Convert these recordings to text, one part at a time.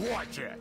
Watch it.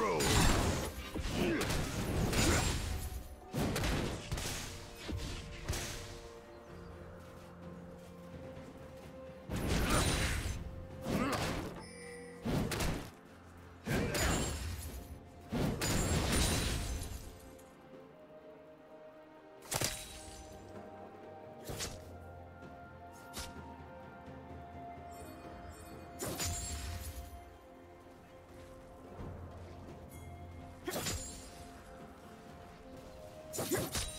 Straight Yeah.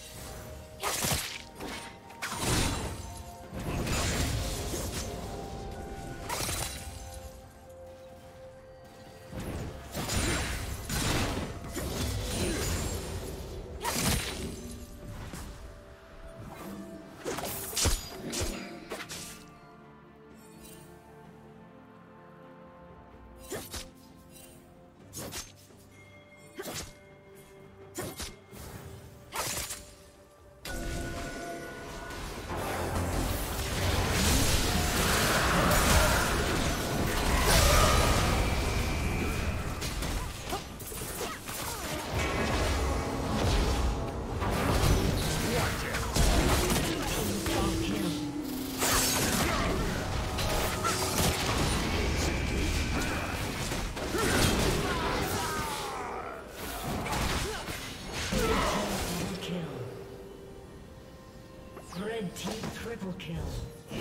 Kill.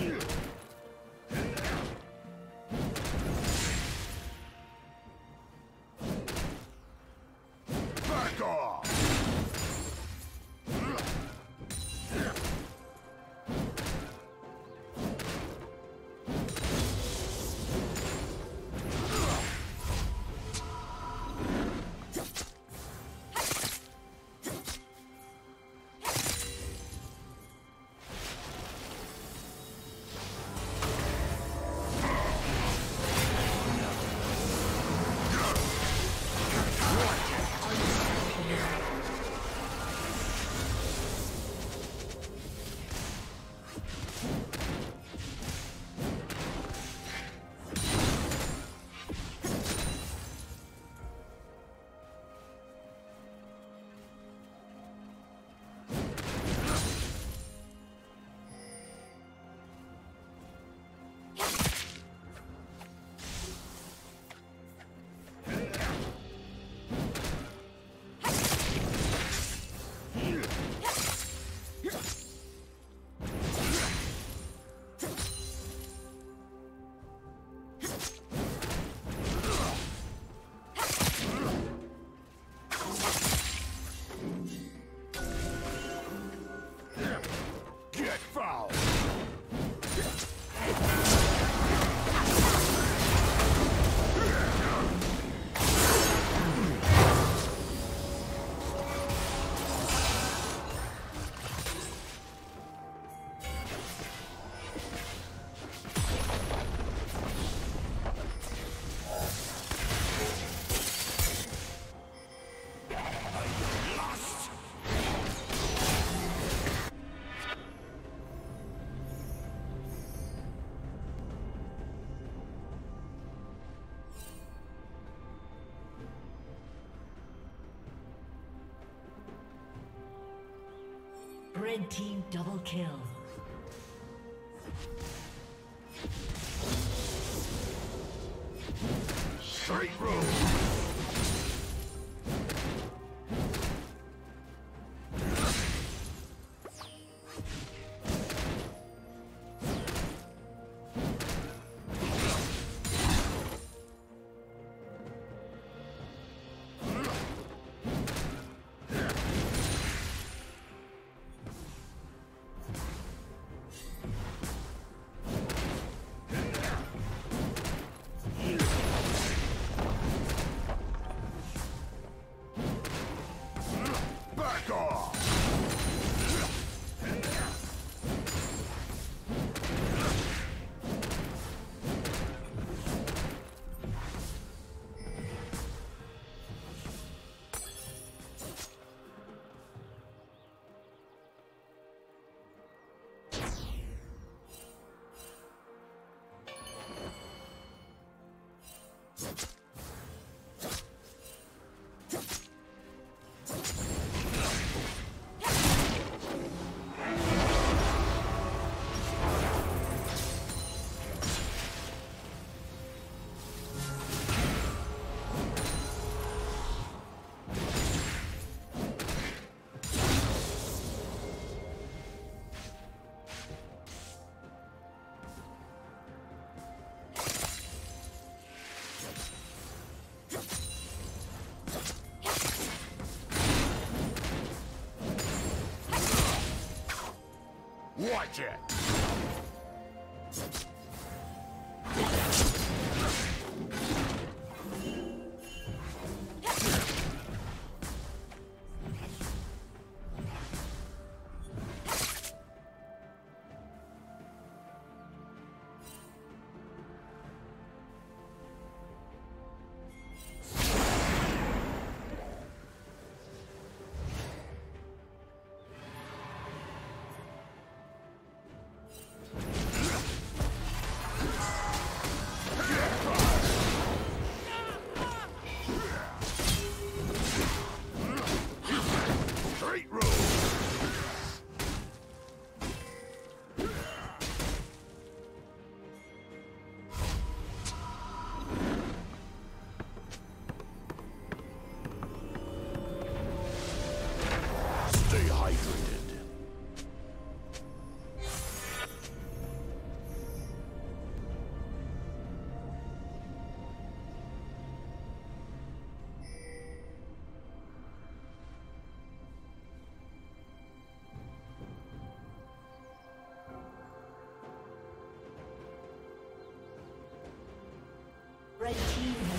Red team double kill. Straight road! Watch Red team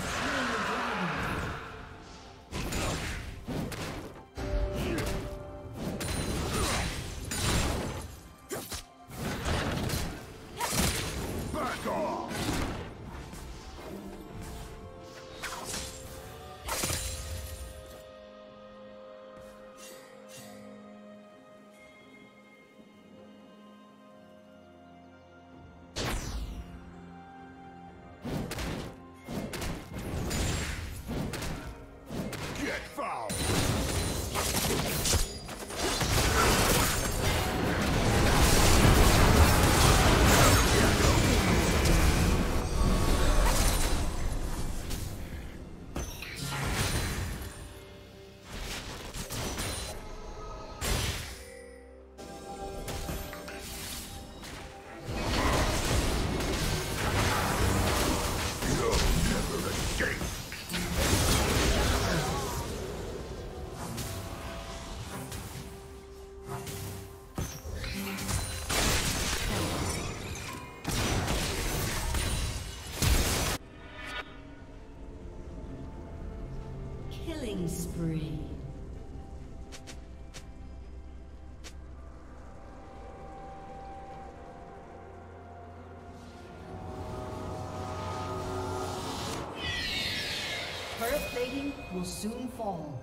soon fall.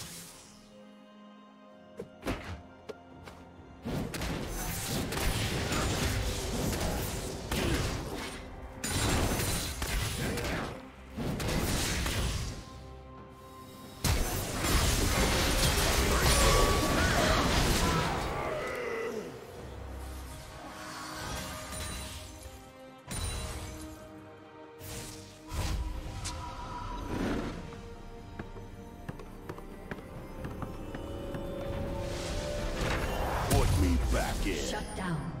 Shut down.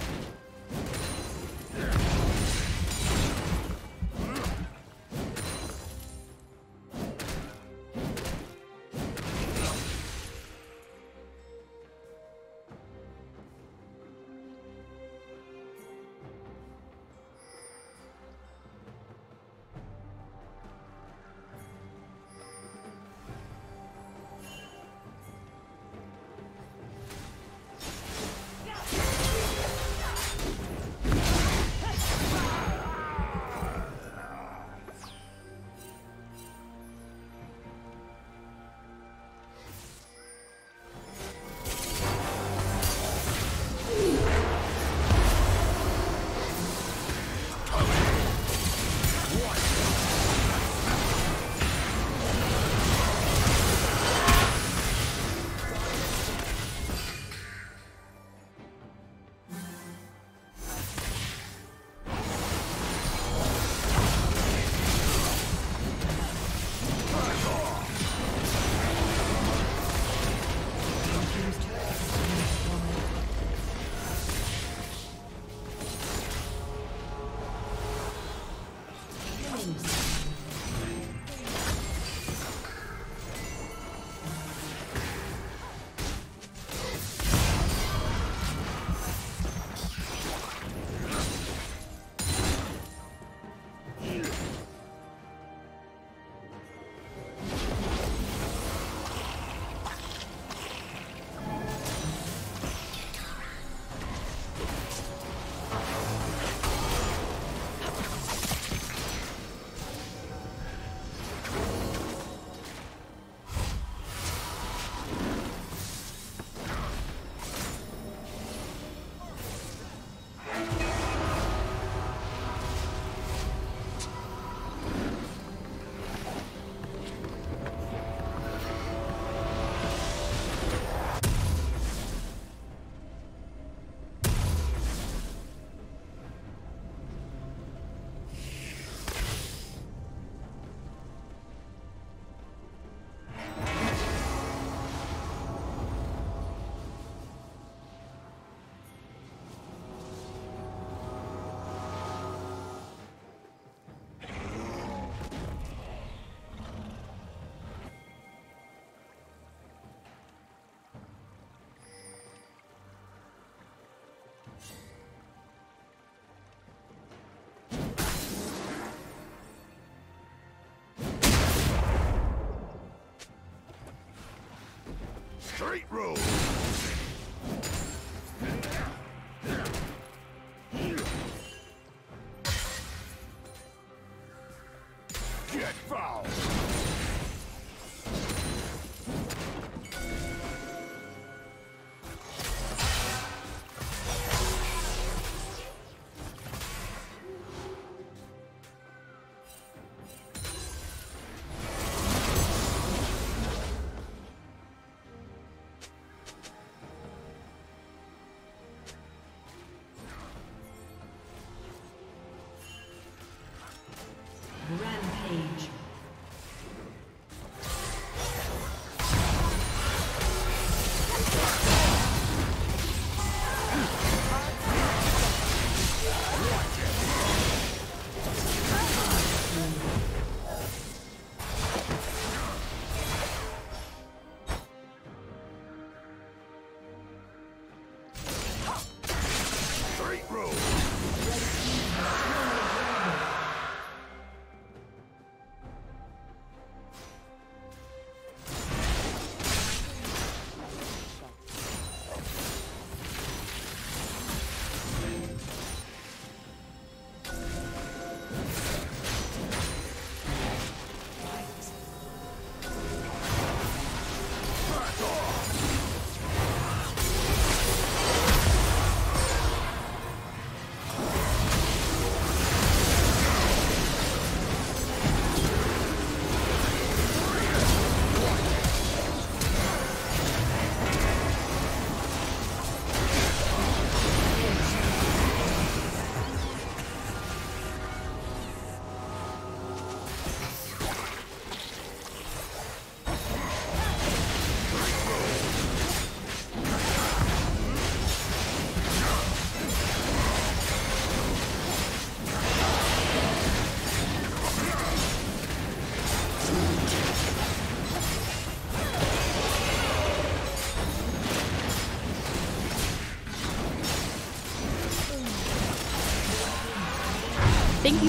Straight road.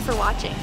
For watching.